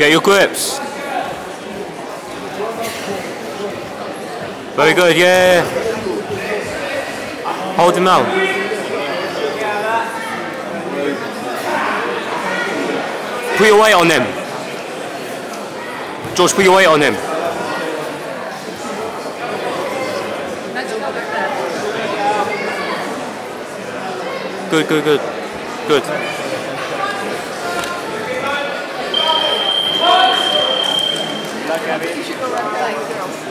Get your grips. Very good, yeah. Hold him out. Put your weight on him. George, put your weight on him. Good, good, good. Good. You should go run like.